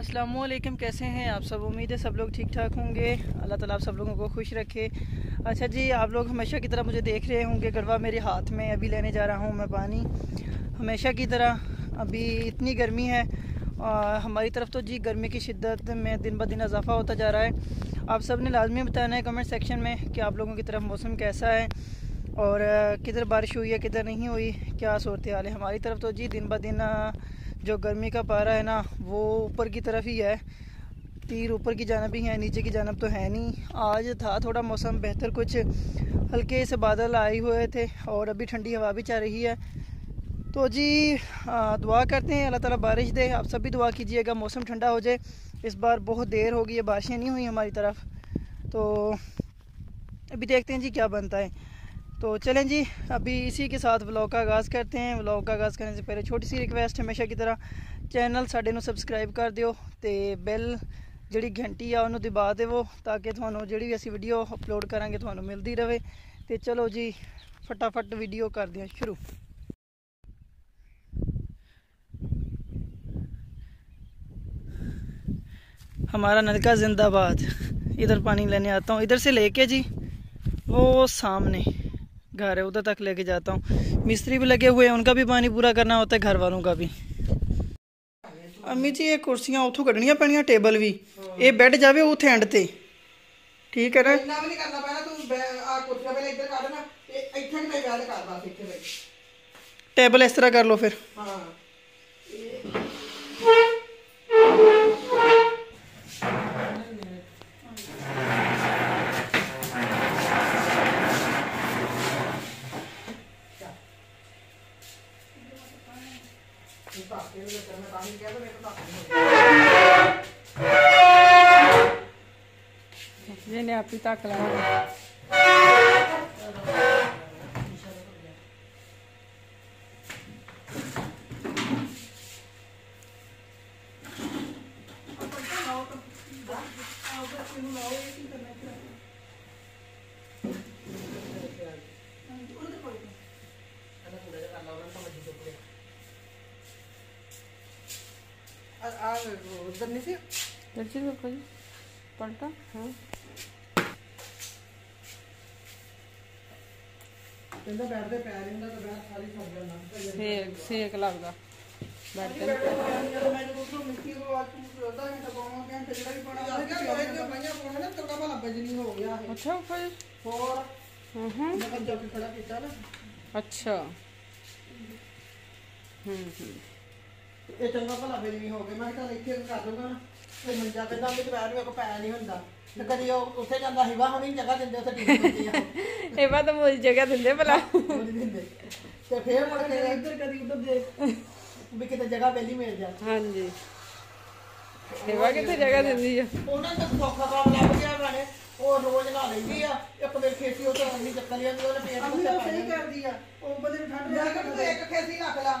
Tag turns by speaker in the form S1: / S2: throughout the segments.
S1: वालेकुम कैसे हैं आप सब? उम्मीद है सब लोग ठीक ठाक होंगे। अल्लाह ताला आप सब लोगों को खुश रखे। अच्छा जी आप लोग हमेशा की तरह मुझे देख रहे होंगे गड़वा मेरे हाथ में अभी लेने जा रहा हूँ मैं पानी। हमेशा की तरह अभी इतनी गर्मी है आ, हमारी तरफ़ तो जी गर्मी की शिद्दत में दिन ब दिन इजाफा होता जा रहा है। आप सबने लाजमी बताना है कमेंट सेक्शन में कि आप लोगों की तरफ़ मौसम कैसा है और किधर बारिश हुई है किधर नहीं हुई क्या सूरत हाल है? हमारी तरफ़ तो जी दिन ब दिन जो गर्मी का पारा है ना, वो ऊपर की तरफ़ ही है। तीर ऊपर की जानब ही है, नीचे की जानब तो है नहीं। आज था थोड़ा मौसम बेहतर, कुछ हल्के से बादल आए हुए थे और अभी ठंडी हवा भी चल रही है। तो जी दुआ करते हैं, अल्लाह ताला बारिश दे। आप सब भी दुआ कीजिएगा, मौसम ठंडा हो जाए। इस बार बहुत देर हो गई है बारिशें नहीं हुई हमारी तरफ़। तो अभी देखते हैं जी क्या बनता है। तो चलें जी, अभी इसी के साथ व्लॉग का आगाज़ करते हैं। व्लॉग का आगाज़ करने से पहले छोटी सी रिक्वेस्ट हमेशा की तरह चैनल साढ़े सब्सक्राइब कर दियो तो बैल जी घंटी आ, उन्होंने दबा देवो ताकि थानू जी भी असी वीडियो अपलोड करा थानू मिलती रहे तो चलो जी, फटाफट वीडियो कर दें शुरू। हमारा नलका जिंदाबाद। इधर पानी लेने आता हूँ। इधर से लेके जी, वो सामने। घर है उधर तक लेके जाता हूँ। मिस्त्री भी लगे हुए हैं उनका भी पानी पूरा करना होता है घर वालों का भी। अम्मी जी ये कुर्सियाँ उथों कढ़निया पैनिया टेबल भी। ये बैठ जावे उथे एंड ते। ठीक है ना?
S2: इतना भी करना पैना तू आ कुर्सियाँ पहले इधर काट ना। इथे नहीं बैठ कर बस इथे बैठ।
S1: टेबल इस तरह कर लो फिर। हाँ। ਨਹੀਂ ਗਿਆ ਤਾਂ ਮੇਰੇ ਕੋਲ ਲੱਗ। ਨਹੀਂ ਜਿਹਨੇ ਆਪੀ ਤੱਕ ਲਾਉਣਾ उधर नहीं थी दर्जी देखो जी पलटा हाँ ਕਹਿੰਦਾ ਬੈਠਦੇ ਪੈਰ ਹੁੰਦਾ ਤਾਂ ਬੈਠ ਸਾਰੀ ਫੜ ਜਾਂਦਾ ਸੇਕ ਸੇਕ ਲੱਗਦਾ ਬੈਠਦੇ ਮੈਂ ਜਦੋਂ ਉਧਰੋਂ ਮਿੱਟੀ ਕੋ ਆ ਤੂੰ ਅੱਧਾ ਘੰਟਾ ਪਾਉਣਾ ਘੰਟੇ ਜਿਹੜਾ ਵੀ ਪਾਣਾ ਆ ਗਿਆ ਲੋਹੇ ਦੀਆਂ ਪਾਈਆਂ ਪਾਉਣਾ ਨਾ ਤੜਕਾ ਭਲਾ ਬਜਨੀ ਹੋ ਗਿਆ ਅੱਛਾ ਫਿਰ ਹੋਰ ਹੂੰ ਹੂੰ ਮੈਂ ਜੋ ਖੜਾ ਕੀਤਾ ਨਾ ਅੱਛਾ ਹੂੰ ਹੂੰ ਇਹ ਚੰਗਾ ਭਲਾ ਬਜਨੀ ਹੋ ਗਿਆ। ਮੈਂ ਤਾਂ ਇੱਥੇ ਕਰ ਦੂੰਗਾ ਤੇ ਮੰਜਾ ਕਹਿੰਦਾ ਵੀ ਦੁਪਹਿਰ ਮੇਰੇ ਕੋ ਪੈ ਨਹੀਂ ਹੁੰਦਾ। ਤੇ ਕਦੀ ਉਹ ਉੱਥੇ ਜਾਂਦਾ ਹਿਵਾ ਹੁਣੀ ਜਗ੍ਹਾ ਦਿੰਦੇ ਉੱਥੇ ਟੀਮ ਹੁੰਦੀ ਆ।
S3: ਇਹ ਤਾਂ ਮੋਦੀ ਜਗ੍ਹਾ ਦਿੰਦੇ ਭਲਾ।
S1: ਦਿੰਦੇ। ਤੇ ਫੇਰ ਮੁੜ ਕੇ ਇੱਧਰ ਕਦੀ ਉੱਧਰ ਦੇ ਵੀ ਕਿਤੇ ਜਗ੍ਹਾ ਪਹਿਲੀ ਮਿਲ ਜਾ।
S3: ਹਾਂਜੀ। ਸੇਵਾ ਕਿੱਥੇ ਜਗ੍ਹਾ ਦਿੰਦੀ ਆ?
S1: ਉਹਨਾਂ ਦਾ ਸੌਖਾ ਕੰਮ ਲੱਭ ਗਿਆ ਬਾਣੇ ਉਹ ਰੋਜ਼ ਲਾ ਲੈਂਦੀ ਆ। ਇੱਕ ਮੇਰੀ ਖੇਤੀ ਉਹ ਤੋਂ ਅੰਨੀ ਚੱਕਰ ਜਾਂਦੀ ਉਹਨੇ ਪੇਟ ਵਿੱਚ ਸਹੀ ਕਰਦੀ ਆ। ਉਹ ਬੰਦੇ ਨੂੰ ਠੰਡ ਲੱਗ ਤੂੰ ਇੱਕ ਖੇਤੀ ਰੱਖ ਲਾ।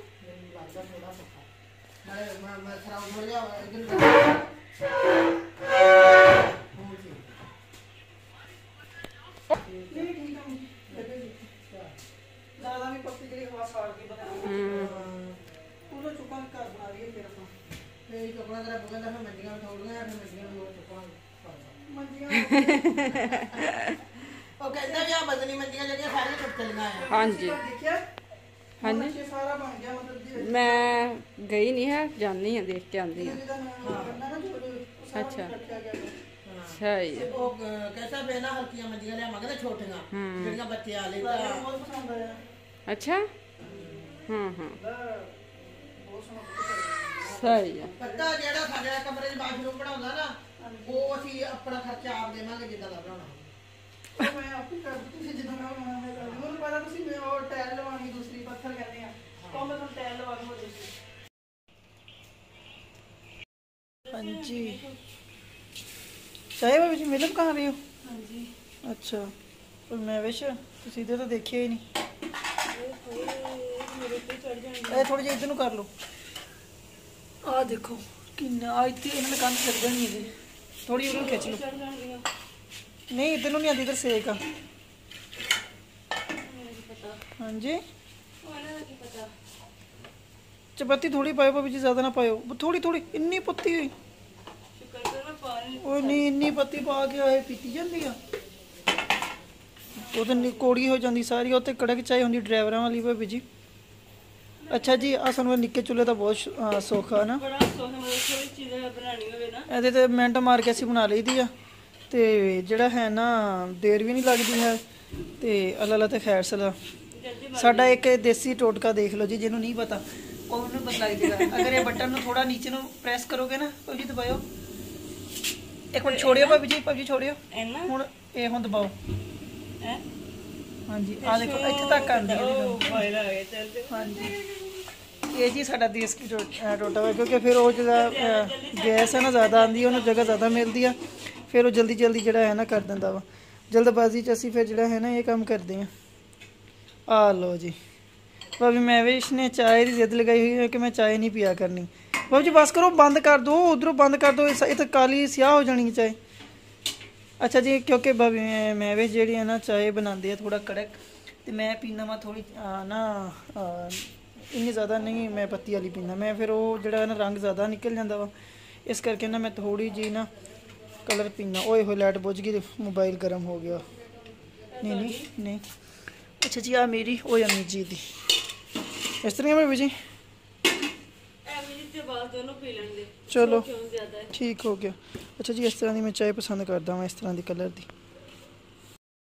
S1: ਉਹ ਕਹਿੰਦਾ ਵੀ ਆ ਬਦਨੀ ਮੰਡੀਆਂ ਜਿਹੜੀਆਂ ਸਾਰੀਆਂ ਟੁੱਟ ਚਲੀਆਂ ਆ
S3: ਹਾਂਜੀ
S1: ਦੇਖਿਆ
S3: ਹਾਂਜੀ।
S1: ਸਾਰਾ ਬਣ ਗਿਆ ਮਤਲਬ
S3: ਮੈਂ ਗਈ ਨਹੀਂ ਹੈ ਜਾਣੀ ਆ ਦੇਖ ਕੇ ਆਂਦੀ ਆ ਅੱਛਾ। ਸਹੀ ਹੈ
S1: ਉਹ ਕਹਿੰਦਾ ਬੇਨਾ ਹਲਕੀਆਂ ਮੰਡੀਆਂ ਲਿਆਵਾਂਗੇ ਤੇ ਛੋਟੀਆਂ ਜਿਹੜੀਆਂ ਬੱਚੇ ਆ ਲੈ ਬਹੁਤ ਪਸੰਦ ਆਇਆ।
S3: ਅੱਛਾ? ਹਾਂ ਹਾਂ। ਸਹੀ ਹੈ
S1: ਪੱਕਾ ਜਿਹੜਾ ਸਾਡੇ ਕਮਰੇ 'ਚ ਬਾਥਰੂਮ ਬਣਾਉਂਦਾ ਨਾ ਉਹ ਅਸੀਂ ਆਪਣਾ ਖਰਚਾ ਆਪ ਦੇਵਾਂਗੇ ਜਿੱਦਾਂ ਦਾ ਬਣਾਉਣਾ। ਮੈਂ ਆਪੇ ਕਰ ਤੁਸੀਂ ਜਿੱਦਾਂ ਦਾ ਬਣਾਉਣਾ ਮੈਂ ਕਰ ਪਤਾ ਤੁਸੀਂ हाँ जी।
S3: चाहे
S1: भाभी रही हो? हाँ अच्छा और मैं वैसे तो सीधे तो देखिए ही नहीं। ए थोड़ी जी इधर कर लो। आ देखो
S3: कि इतने
S1: तो इन्होंने कंध चढ़ थोड़ी उधर खींच लो।
S3: नहीं इधर नहीं
S1: आती
S3: इधर सेक हाँ जी।
S1: ਚਪਾਤੀ ਥੋੜੀ ਪਾਇਓ ਭਾਬੀ ਜੀ ਜ਼ਿਆਦਾ ਨਾ ਪਾਇਓ। ਥੋੜੀ ਥੋੜੀ ਇੰਨੀ ਪੱਤੀ ਹੋਈ। ਉਹ ਨਹੀਂ ਇੰਨੀ ਪੱਤੀ ਪਾ ਕੇ ਆਏ ਪੀਤੀ ਜਾਂਦੀ ਆ ਉਹ ਤਾਂ ਨੀ- ਕੋੜੀ ਹੋ ਜਾਂਦੀ ਸਾਰੀ ਉਹ ਤੇ ਕੜਕ ਚਾਹੀ ਹੁੰਦੀ ਡਰਾਈਵਰਾਂ ਵਾਲੀ ਭਾਬੀ ਜੀ। ਅੱਛਾ ਜੀ ਆ ਸਾਨੂੰ ਇਹ ਨਿੱਕੇ ਚੁੱਲ੍ਹੇ ਦਾ ਬਹੁਤ ਸੁੱਖ ਨਾ।
S3: ਬੜਾ ਸੋਹਣਾ ਮਤਲਬ ਥੋੜੀ ਚੀਜ਼ਾਂ ਬਣਾਣੀ ਹੋਵੇ ਨਾ।
S1: ਇਹਦੇ ਤੇ ਮਿੰਟ ਮਾਰ ਕੇ ਅਸੀਂ ਬਣਾ ਲਈਦੀ ਆ। ਤੇ ਜਿਹੜਾ ਹੈ ਨਾ ਦੇਰ ਵੀ ਨਹੀਂ ਲੱਗਦੀ ਹੈ। ਤੇ ਅੱਲਾ ਅੱਲਾ ਤੇ ਖੈਰ ਸਲਾ ਸਾਡਾ ਇੱਕ ਦੇਸੀ ਟੋਟਕਾ ਦੇਖ ਲਓ ਜੀ ਜਿਹਨੂੰ ਨਹੀਂ ਪਤਾ। ਉਹ ਪਤਾ ਲੱਗ ਜਾਏਗਾ ਅਗਰ ਇਹ ਬਟਨ ਨੂੰ ਥੋੜਾ ਨੀਚੇ ਨੂੰ ਪ੍ਰੈਸ ਕਰੋਗੇ ਨਾ ਭਾਬੀ ਦਬਾਇਓ। ਇੱਕ ਮਿੰਟ ਛੋੜਿਓ ਭਾਬੀ ਜੀ ਭਾਬੀ ਜੀ ਛੋੜਿਓ।
S3: ਐਨਾ
S1: ਹੁਣ ਇਹ ਹੁਣ ਦਬਾਓ।
S3: ਹੈ?
S1: ਹਾਂਜੀ ਆ ਦੇਖੋ ਇੱਥੇ ਤੱਕ ਆਉਂਦੀ ਹੈ
S3: ਉਹ ਫਾਇਲ ਆ ਗਿਆ
S1: ਹਾਂਜੀ। ਇਹ ਜੀ ਸਾਡਾ ਦੇਸੀ ਅਹ ਟੋਟਾ ਵਾ ਕਿਉਂਕਿ ਫਿਰ ਉਹ ਜਿਹੜਾ ਗੈਸ ਹੈ ਨਾ ਜ਼ਿਆਦਾ ਆਂਦੀ ਉਹਨੂੰ ਜਗ੍ਹਾ ਜ਼ਿਆਦਾ ਮਿਲਦੀ ਆ। ਫਿਰ ਉਹ ਜਲਦੀ ਜਲਦੀ ਜਿਹੜਾ ਹੈ ਨਾ ਕਰ ਦਿੰਦਾ ਵਾ। ਜਲਦਬਾਜ਼ੀ 'ਚ ਅਸੀਂ ਫਿਰ ਜਿਹੜਾ ਹੈ ਨਾ ਇਹ ਕੰਮ ਕਰਦੇ ਆ ਆ ਲਓ ਜੀ। भाभी महवेश ने ਚਾਹੇ ਦੀ जिद ਲਗਾਈ ਹੋਈ ਹੈ ਕਿ ਮੈਂ चाय ਨਹੀਂ पिया ਕਰਨੀ। भाभी ਜੀ, ਬਸ ਕਰੋ, ਬੰਦ ਕਰ दो उधरों ਬੰਦ ਕਰ दो ये तो काली स्याह हो जानी चाय ਅੱਛਾ ਜੀ, ਕਿਉਂਕਿ ਮੈਵੇ ਜਿਹੜੀ ਹੈ ਨਾ ਚਾਏ ਬਣਾਉਂਦੇ ਆ ਥੋੜਾ ਕੜਕ, ਤੇ ਮੈਂ ਪੀਣਾ ਵਾ ਥੋੜੀ ਨਾ ਇੰਨੀ ਜ਼ਿਆਦਾ ਨਹੀਂ, ਮੈਂ ਪੱਤੀ ਵਾਲੀ ਪੀਣਾ ਮੈਂ ਫਿਰ ਉਹ ਜਿਹੜਾ ਨਾ ਰੰਗ ਜ਼ਿਆਦਾ ਨਿਕਲ ਜਾਂਦਾ ਵਾ, ਇਸ ਕਰਕੇ ਨਾ ਮੈਂ ਥੋੜੀ ਜੀ ਨਾ ਕਲਰ ਪੀਣਾ ਓਏ ਹੋਏ, ਲਾਈਟ ਬੁਝ ਗਈ ਮੋਬਾਈਲ ਗਰਮ ਹੋ ਗਿਆ। ਨਹੀਂ ਨਹੀਂ ਅੱਛਾ ਜੀ ਆ ਮੇਰੀ, ਓਏ ਅਮੀ ਜੀ ਦੀ। ਇਸ ਤਰ੍ਹਾਂ ਮੈਂ ਜੀ? ਚਲੋ। ਠੀਕ ਹੋ ਗਿਆ। ਅੱਛਾ ਜੀ ਇਸ ਤਰ੍ਹਾਂ ਦੀ ਮੈਂ ਚਾय ਪਸੰਦ ਕਰਦਾ ਹਾਂ ਇਸ ਤਰ੍ਹਾਂ ਦੀ ਕਲਰ ਦੀ।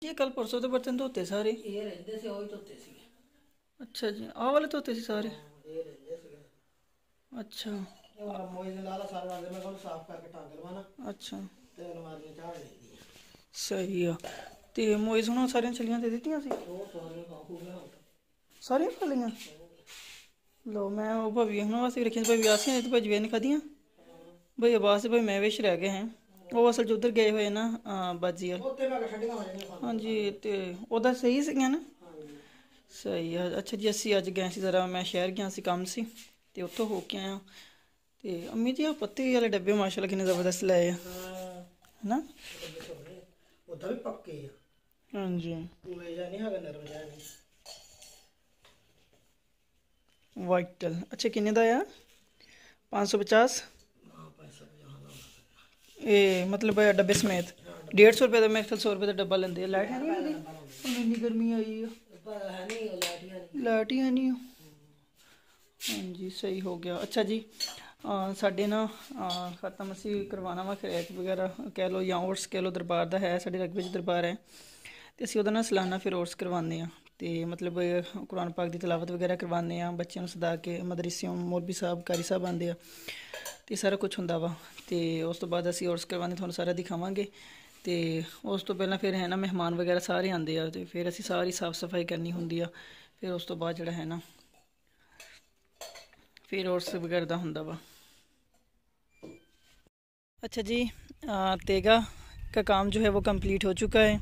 S1: ਇਹ ਕੱਲ ਪਰਸੋਂ ਦੇ ਬਰਤਨ ਧੋਤੇ ਸਾਰੇ?
S2: ਇਹ ਰਹਿੰਦੇ ਸੀ ਉਹ ਹੀ ਧੋਤੇ ਸੀਗੇ।
S1: ਅੱਛਾ ਜੀ ਆਹ ਵਾਲੇ ਧੋਤੇ ਸੀ ਸਾਰੇ?
S2: ਇਹ ਰਹਿੰਦੇ ਸੀਗੇ।
S1: ਅੱਛਾ।
S2: ਉਹ ਮੋਏ ਦੇ ਨਾਲ ਸਾਰਾ ਅੰਦਰ ਮੈਂ ਕੋਲ ਸਾਫ਼ ਕਰਕੇ ਟੰਗ ਲਵਾਂ ਨਾ।
S1: ਅੱਛਾ।
S2: ਤੇ ਅਲਮਾਰੀਆਂ ਚਾੜ ਲੈਂਦੀ ਆ।
S1: ਸਹੀ ਆ। ਤੇ ਸੁਣੋ ਸਾਰੀਆਂ ਛਲੀਆਂ ਦੇ ਦਿੱਤੀਆਂ ਸੀ?
S2: ਉਹ ਸਾਰੀਆਂ ਗਿਆ
S1: ਲੋ ਮੈਂ ਉਹ ਭਾਬੀ ਹੁਣ ਵਾਸਤੇ ਰੱਖੀਆਂ ਸੀ, ਭਾਬੀ ਆਸੀਆਂ ਤੇ ਭਾਜੀ ਵੇਨ ਖਾਦੀਆਂ ਭਈ ਆਵਾਜ਼ ਤੇ ਭਾਈ ਮੈਂ ਵਿਸ਼ ਰਹਿ ਗਏ ਹੈ। ਉਹ ਅਸਲ ਚ ਉਧਰ ਗਏ ਹੋਏ ਨਾ ਬਾਜੀ
S2: ਹੋ
S1: ਹਾਂਜੀ ਤੇ ਉਹਦਾ ਸਹੀ ਸੀਗਾ ਨਾ? ਸਹੀ ਆ। ਅੱਛਾ ਜੀ ਅਸੀਂ ਅੱਜ ਗਏ ਸੀ ਜ਼ਰਾ ਮੈਂ ਸ਼ਹਿਰ ਗਿਆ ਸੀ ਕੰਮ ਸੀ ਤੇ ਉੱਥੋਂ ਹੋ ਕੇ ਆਇਆ। ਤੇ ਅੰਮੀ ਜੀ ਆ ਪੱਤੀ ਵਾਲੇ ਡੱਬੇ ਮਾਸ਼ਾਅੱਲਾ ਕਿੰਨੇ ਜ਼ਬਰਦਸਤ ਲਏ ਆ।
S2: ਹਾਂ।
S1: ਹਨਾ
S2: ਉਦਾਂ ਵੀ ਪੱਕੇ ਆ।
S1: ਹਾਂਜੀ।
S2: ਪੂਰੇ ਜਾਂ ਨਹੀਂ ਹੈਗਾ ਨਰਮ ਜਾਂ ਨਹੀਂ।
S1: ਵਾਈਟਲ ਅੱਛਾ, ਕਿੰਨੇ ਦਾ ਆ? 550
S2: ਹਾਂ ਪੈਸਾ
S1: ਇਹ ਮਤਲਬ ਡੱਬੇ ਸਮੇਤ। 150 ਰੁਪਏ ਦਾ ਮੇਰੇ ਖਿਆਲ 100 ਰੁਪਏ ਦਾ ਡੱਬਾ ਲੈਂਦੇ ਆ। ਲਾਈਟ ਹੈ ਨਹੀਂ ਮਿਲੀ ਇੰਨੀ ਗਰਮੀ ਆਈ ਆ। ਲਾਈਟ ਹੀ ਹੈ ਨਹੀਂ ਹਾਂਜੀ, ਸਹੀ ਹੋ ਗਿਆ। ਅੱਛਾ ਜੀ ਸਾਡੇ ਨਾ ਖਤਮ ਅਸੀਂ ਕਰਵਾਉਣਾ ਵਾ ਖਰੇਤ ਵਗੈਰਾ, ਕਹਿ ਲਓ ਜਾਂ ਉਰਸ ਕਹਿ ਲਓ ਦਰਬਾਰ ਦਾ ਹੈ, ਸਾਡੇ ਰਗਬੇ 'ਚ ਦਰਬਾਰ ਹੈ। ਤੇ ਅਸੀਂ ਉਹਦਾ ਨਾ ਸਾਲਾਨਾ ਫਿਰ ਉਰਸ ਕਰਵਾਉਂਦੇ ਆ ਤੇ ਮਤਲਬ ਇਹ ਕੁਰਾਨ ਪਾਕ ਦੀ ਤਲਾਵਤ ਵਗੈਰਾ ਕਰਵਾਉਂਦੇ ਆ ਬੱਚਿਆਂ ਨੂੰ ਸਦਾ ਕੇ ਮਦਰਸਿਓਂ ਮੌਲਵੀ ਸਾਹਿਬ ਕਾਰੀ ਸਾਹਿਬ ਆਉਂਦੇ ਆ ਤੇ ਸਾਰਾ ਕੁਝ ਹੁੰਦਾ ਵਾ ਤੇ ਉਸ ਤੋਂ ਬਾਅਦ ਅਸੀਂ ਉਰਸ ਕਰਵਾਉਂਦੇ ਤੁਹਾਨੂੰ ਸਾਰਾ ਦਿਖਾਵਾਂਗੇ ਤੇ ਉਸ ਤੋਂ ਪਹਿਲਾਂ ਫਿਰ ਹੈ ਨਾ ਮਹਿਮਾਨ ਵਗੈਰਾ ਸਾਰੇ ਆਉਂਦੇ ਆ ਤੇ ਫਿਰ ਅਸੀਂ ਸਾਰੀ ਸਾਫ ਸਫਾਈ ਕਰਨੀ ਹੁੰਦੀ ਆ ਫਿਰ ਉਸ ਤੋਂ ਬਾਅਦ ਜਿਹੜਾ ਹੈ ਨਾ फिर और से वगैरह ਦਾ ਹੁੰਦਾ ਵਾ अच्छा जी आ, तेगा का काम जो है वो कंप्लीट हो चुका है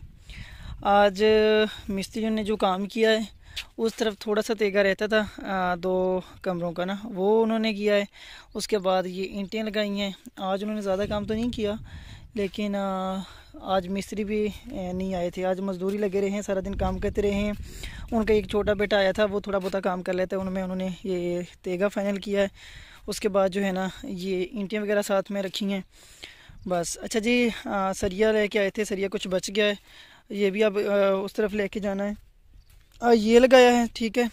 S1: आज मिस्त्रियों ने जो काम किया है उस तरफ़ थोड़ा सा तेगा रहता था दो कमरों का ना वो उन्होंने किया है। उसके बाद ये ईंटें लगाई हैं। आज उन्होंने ज़्यादा काम तो नहीं किया लेकिन आज मिस्त्री भी नहीं आए थे। आज मजदूरी लगे रहे हैं सारा दिन काम करते रहे हैं। उनका एक छोटा बेटा आया था वो थोड़ा बहुत काम कर लेता है उनमें उन्होंने ये तेगा फाइनल किया है। उसके बाद जो है ना ये ईंटें वगैरह साथ में रखी हैं। बस अच्छा जी आ, सरिया लेके आए थे सरिया कुछ बच गया है। ये भी अब उस तरफ़ लेके जाना है। आ, ये लगाया है ठीक है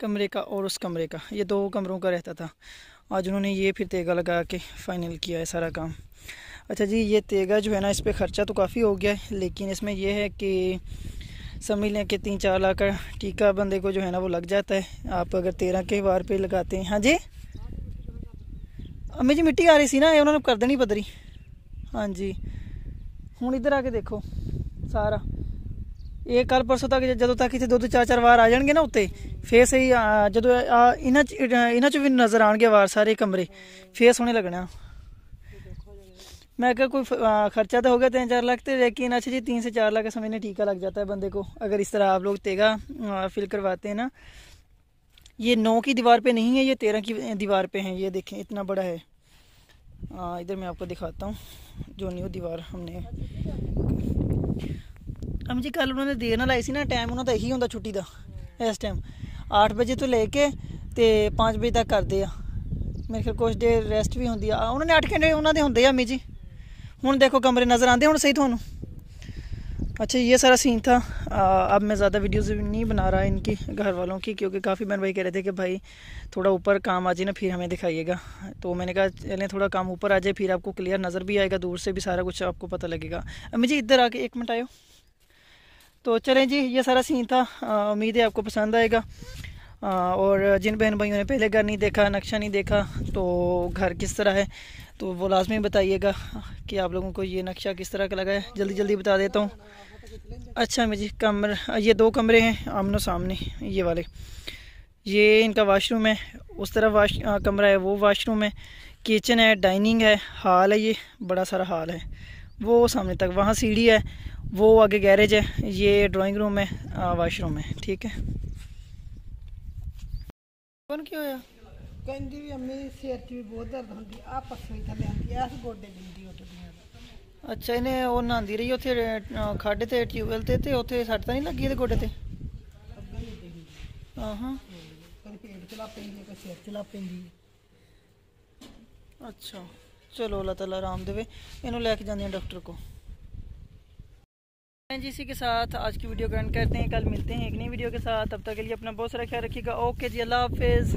S1: कमरे का और उस कमरे का। ये दो कमरों का रहता था। आज उन्होंने ये फिर तेगा लगा के फाइनल किया है सारा काम। अच्छा जी ये तेगा जो है ना इस पर ख़र्चा तो काफ़ी हो गया है लेकिन इसमें यह है कि समझ लें कि तीन चार लाख का टीका बंदे को जो है ना वो लग जाता है। आप अगर तेरह के वार पे लगाते हैं। हाँ जी? अम्मी जी मिट्टी आ रही सी ना उन्होंने कर देनी पदरी। हाँ जी। हूँ इधर आके देखो। ਸਾਰਾ ਇਹ ਕੱਲ ਪਰਸੋਂ ਤੱਕ ਜਦੋਂ ਤੱਕ ਇੱਥੇ ਦੋ ਦੋ ਚਾਰ ਚਾਰ ਵਾਰ ਆ ਜਾਣਗੇ ਨਾ ਉੱਤੇ ਫੇਰ ਸਹੀ ਆ, ਜਦੋਂ ਆ ਇਹਨਾਂ ਚ ਇਹਨਾਂ ਚ ਵੀ ਨਜ਼ਰ ਆਣਗੇ ਵਾਰ ਸਾਰੇ ਕਮਰੇ ਫੇਰ ਸੋਹਣੇ ਲੱਗਣਾ मैं क्या कोई फ- आ, खर्चा तो होगा तीन चार लाख तो लेकिन अच्छा जी तीन से चार लाख का समझने टीका लग जाता है बंदे को अगर इस तरह आप लोग तेगा आ, फिल करवाते हैं ना ये नौ की दीवार पे नहीं है ये तेरह की दीवार पे है ये देखें इतना बड़ा है आ, इधर मैं आपको दिखाता हूँ जो न्यू दीवार हमने हम जी ਕੱਲ ਉਹਨਾਂ ਨੇ ਦੇਰ ਨਾਲ ਆਈ ਸੀ ਨਾ ਟਾਈਮ ਉਹਨਾਂ ਦਾ ਇਹੀ ਹੁੰਦਾ ਛੁੱਟੀ ਦਾ ਇਸ ਟਾਈਮ 8 ਵਜੇ ਤੋਂ ਲੈ ਕੇ ਤੇ 5 ਵਜੇ ਤੱਕ ਕਰਦੇ ਆ ਮੇਰੇ ਖਿਆਲ ਕੁਝ ਦੇਰ ਰੈਸਟ ਵੀ ਹੁੰਦੀ ਆ ਉਹਨਾਂ ਨੇ 8 ਘੰਟੇ ਉਹਨਾਂ ਦੇ ਹੁੰਦੇ ਆ ਅਮੀ ਜੀ ਹੁਣ देखो कमरे नज़र आते ਹੁਣ सही ਤੁਹਾਨੂੰ अच्छा ये सारा सीन था आ, अब मैं ज़्यादा वीडियोज़ नहीं बना रहा इनकी घर वालों की, क्योंकि काफ़ी बहन भाई कह रहे थे कि भाई, थोड़ा ऊपर काम आ जाए ना, फिर हमें दिखाइएगा। तो मैंने कहा, चलें, थोड़ा काम ऊपर आ जाए, फिर आपको क्लियर नज़र भी आएगा, दूर से भी सारा कुछ आपको पता लगेगा। अम्मी जी इधर आके एक मिनट आयो। तो चलें जी, ये सारा सीन था। उम्मीद है आपको पसंद आएगा। और जिन बहन भाइयों ने पहले घर नहीं देखा नक्शा नहीं देखा तो घर किस तरह है तो वो लाजमी बताइएगा कि आप लोगों को ये नक्शा किस तरह का लगा है। जल्दी जल्दी बता देता हूँ। अच्छा मैं जी कमर ये दो कमरे हैं आमनो सामने ये वाले। ये इनका वाशरूम है उस तरफ़ वाश आ, कमरा है वो वाशरूम है किचन है डाइनिंग है हॉल है ये बड़ा सारा हॉल है। वो सामने तक वहाँ सीढ़ी है वो आगे गैरेज है ये ड्राइंग रूम है वाशरूम है ठीक है? ਕੌਣ ਕੀ ਹੋਇਆ?
S2: ਕਹਿੰਦੀ ਵੀ ਅੰਮੀ ਸਿਰ 'ਚ ਵੀ ਬਹੁਤ ਦਰਦ ਹੁੰਦੀ ਆ ਪੱਸੀ ਥੱਲੇ ਆਂਦੀ ਆ ਇਸ ਗੋਡੇ ਜਿੰਦੀ ਉੱਠਦੀ ਆ
S1: ਅੱਛਾ ਇਹਨੇ ਉਹ ਨਹਾਉਂਦੀ ਰਹੀ ਉੱਥੇ ਅਹ, ਤੇ ਟਿਊਬਵੈਲ ਤੇ ਤੇ ਉੱਥੇ ਸੱਟ ਤਾਂ ਨਹੀਂ ਲੱਗੀ ਇਹਦੇ ਗੋਡੇ ਤੇ?
S2: ਅੱਛਾ ਚਲੋ
S1: ਅੱਲਾ ਤਾਲਾ
S2: ਆਰਾਮ ਦੇਵੇ। ਇਹਨੂੰ ਲੈ
S1: ਕੇ ਜਾਂਦੇ ਆ ਡਾਕਟਰ ਕੋਲ। जी, इसी के साथ आज की वीडियो को एंड करते हैं। कल मिलते हैं एक नई वीडियो के साथ। तब तक के लिए अपना बहुत सारा ख्याल रखिएगा। ओके जी, अल्लाह हाफिज़।